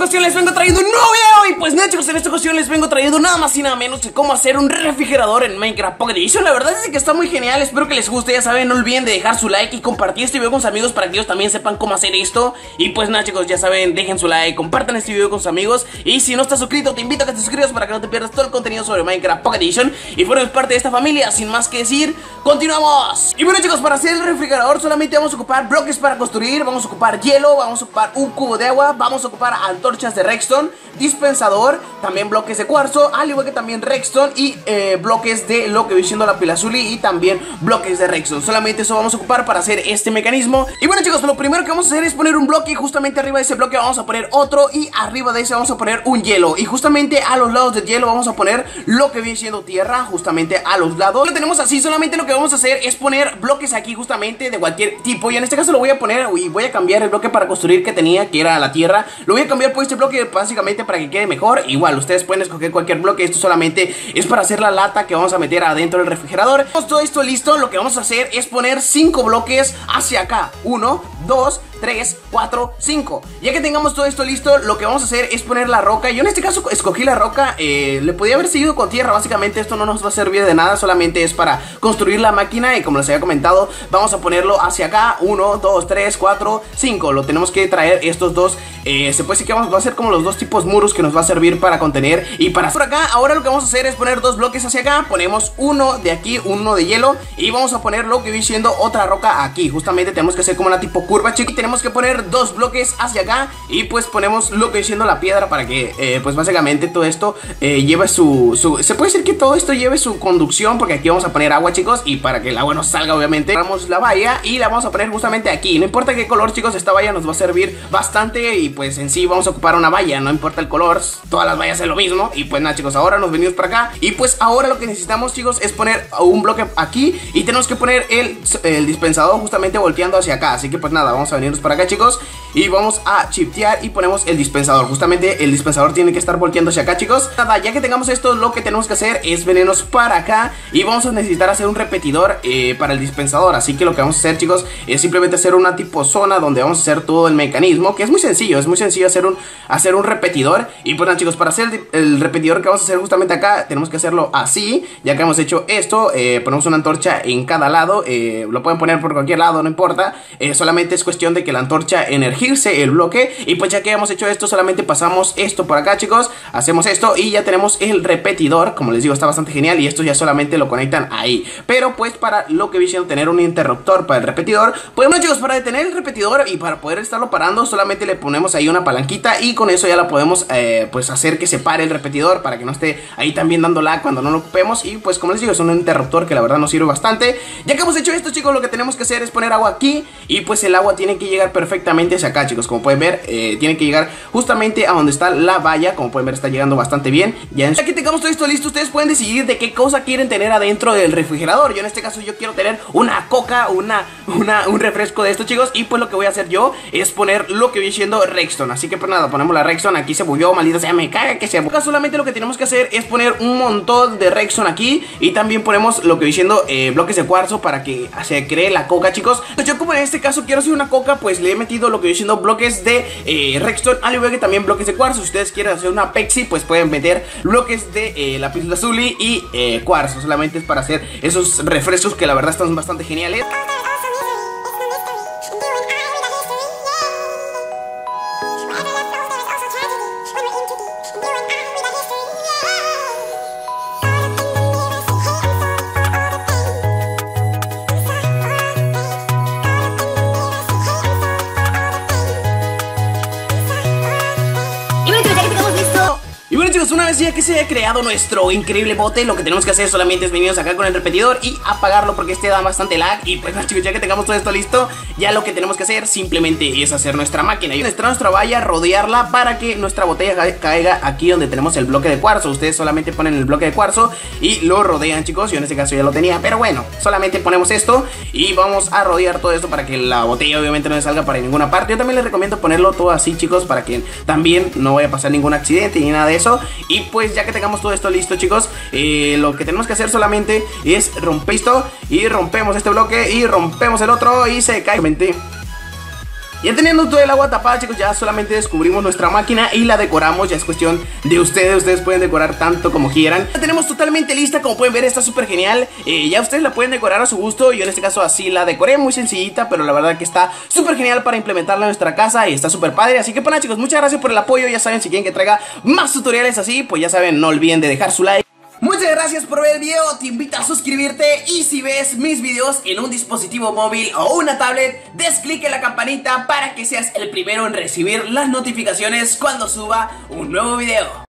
esta ocasión les vengo trayendo un nuevo video Y pues nada chicos, en esta ocasión les vengo trayendo nada más y nada menos que cómo hacer un refrigerador en Minecraft Pocket Edition La verdad es que está muy genial, espero que les guste, ya saben, no olviden de dejar su like y compartir este video con sus amigos Para que ellos también sepan cómo hacer esto. Y pues nada chicos, ya saben, dejen su like, compartan este video con sus amigos. Y si no estás suscrito, te invito a que te suscribas para que no te pierdas todo el contenido sobre Minecraft Pocket Edition Y formes parte de esta familia, sin más que decir, continuamos. Y bueno chicos, para hacer el refrigerador solamente vamos a ocupar bloques para construir Vamos a ocupar hielo, vamos a ocupar un cubo de agua Vamos a ocupar antorchas de redstone, dispensador, también bloques de cuarzo, al igual que también redstone y eh, bloques de lo que voy siendo la pila azul y también bloques de redstone. Solamente eso vamos a ocupar para hacer este mecanismo. Y bueno chicos, lo primero que vamos a hacer es poner un bloque y justamente arriba de ese bloque vamos a poner otro y arriba de ese vamos a poner un hielo. Y justamente a los lados del hielo vamos a poner lo que viene siendo tierra, justamente a los lados. Lo tenemos así, solamente lo que vamos a hacer es poner bloques aquí justamente de cualquier tipo. Y en este caso lo voy a poner y voy a cambiar el bloque para construir que tenía, que era la tierra. Lo voy a cambiar por este bloque básicamente para que quede mejor. Igual, ustedes pueden escoger cualquier bloque. Esto solamente es para hacer la lata que vamos a meter adentro del refrigerador. Todo esto listo, lo que vamos a hacer es poner 5 bloques hacia acá. 1, 2, 3, 4, 5 Ya que tengamos todo esto listo, lo que vamos a hacer es poner la roca. Yo en este caso escogí la roca eh, Le podía haber seguido con tierra, básicamente esto no nos va a servir de nada Solamente es para construir la máquina Y como les había comentado, vamos a ponerlo hacia acá. 1, 2, 3, 4, 5 Lo tenemos que traer estos dos eh, Se puede decir que vamos, va a ser como los dos tipos muros que nos va a servir para contener Y para por acá, ahora lo que vamos a hacer es poner dos bloques hacia acá. Ponemos uno de aquí, uno de hielo Y vamos a poner lo que viene siendo otra roca aquí. Justamente tenemos que hacer como una tipo curva, chiqui Tenemos que poner dos bloques hacia acá Y pues ponemos lo que siendo la piedra para que, eh, pues básicamente todo esto eh, lleve su. Se puede decir que todo esto lleve su conducción Porque aquí vamos a poner agua, chicos Y para que el agua no salga, obviamente Ponemos la valla y la vamos a poner justamente aquí No importa qué color, chicos, esta valla nos va a servir bastante Y pues en sí vamos a ocupar una valla No importa el color, todas las vallas es lo mismo Y pues nada, chicos, ahora nos venimos para acá Y pues ahora lo que necesitamos, chicos, es poner un bloque aquí Y tenemos que poner el, el dispensador justamente volteando hacia acá Así que pues nada, vamos a venirnos para acá, chicos Y vamos a chiptear y ponemos el dispensador. Justamente el dispensador tiene que estar volteando hacia acá, chicos. Nada, ya que tengamos esto, lo que tenemos que hacer es venirnos para acá Y vamos a necesitar hacer un repetidor eh, para el dispensador. Así que lo que vamos a hacer, chicos, es simplemente hacer una tipo zona Donde vamos a hacer todo el mecanismo Que es muy sencillo, es muy sencillo hacer un, hacer un repetidor. Y pues chicos, para hacer el, el repetidor que vamos a hacer justamente acá Tenemos que hacerlo así. Ya que hemos hecho esto, eh, ponemos una antorcha en cada lado eh, Lo pueden poner por cualquier lado, no importa. Eh, Solamente es cuestión de que la antorcha energice el bloque. Y pues ya que hemos hecho esto, solamente pasamos esto por acá, chicos. Hacemos esto y ya tenemos el repetidor. Como les digo, está bastante genial Y esto ya solamente lo conectan ahí. Pero pues para lo que viene tener un interruptor para el repetidor Pues bueno, chicos, para detener el repetidor Y para poder estarlo parando, solamente le ponemos ahí una palanquita Y con eso ya la podemos, eh, pues hacer que se pare el repetidor Para que no esté ahí también dando cuando no lo ocupemos. Y pues como les digo, es un interruptor que la verdad nos sirve bastante. Ya que hemos hecho esto, chicos, lo que tenemos que hacer es poner agua aquí Y pues el agua tiene que llegar perfectamente hacia acá, chicos. Como pueden ver, eh, tiene que llegar justamente a donde está la valla. Como pueden ver, está llegando bastante bien. Ya en... que tengamos todo esto listo, ustedes pueden decidir de qué cosa quieren tener adentro del refrigerador. Yo en este caso yo quiero tener una coca, una, una, un refresco de esto, chicos. Y pues lo que voy a hacer yo es poner lo que viene siendo Rexton. Así que pues nada, ponemos la Rexton, aquí se bulló, maldita sea, me caga que se bulló Solamente lo que tenemos que hacer es poner un montón de Rexton aquí. Y también ponemos lo que viene siendo eh, bloques de cuarzo para que se cree la coca, chicos. Pues Yo como en este caso quiero hacer una coca, pues le he metido lo que viene siendo bloques de eh, Al igual que también bloques de cuarzo Si ustedes quieren hacer una Pepsi, pues pueden meter bloques de eh, la pizza azul y eh, cuarzo Solamente es para hacer esos refrescos que la verdad están bastante geniales ya que se haya creado nuestro increíble bote. Lo que tenemos que hacer solamente es venirnos acá con el repetidor Y apagarlo porque este da bastante lag. Y pues chicos, ya que tengamos todo esto listo Ya lo que tenemos que hacer simplemente es hacer nuestra máquina Y nuestra, nuestra valla, rodearla para que nuestra botella caiga aquí donde tenemos el bloque de cuarzo. Ustedes solamente ponen el bloque de cuarzo y lo rodean chicos. Yo en este caso ya lo tenía, pero bueno Solamente ponemos esto y vamos a rodear todo esto Para que la botella obviamente no salga para ninguna parte. Yo también les recomiendo ponerlo todo así chicos Para que también no vaya a pasar ningún accidente ni nada de eso. Y pues ya que tengamos todo esto listo chicos Lo que tenemos que hacer solamente es romper esto Y rompemos este bloque y rompemos el otro y se cae Ya teniendo todo el agua tapada chicos, ya solamente descubrimos nuestra máquina y la decoramos, ya es cuestión de ustedes, ustedes pueden decorar tanto como quieran. La tenemos totalmente lista, como pueden ver está súper genial, eh, ya ustedes la pueden decorar a su gusto, yo en este caso así la decoré, muy sencillita, pero la verdad que está súper genial para implementarla en nuestra casa y está súper padre, así que para chicos, muchas gracias por el apoyo, ya saben si quieren que traiga más tutoriales así, pues ya saben, no olviden de dejar su like. Muchas gracias por ver el video, te invito a suscribirte y si ves mis videos en un dispositivo móvil o una tablet, des clic en la campanita para que seas el primero en recibir las notificaciones cuando suba un nuevo video.